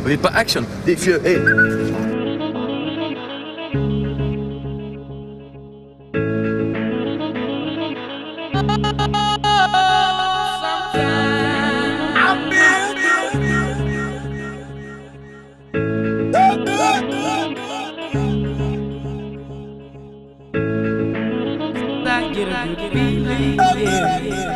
Vous n'avez pas action. Des vieux, hé hey. get a good feeling.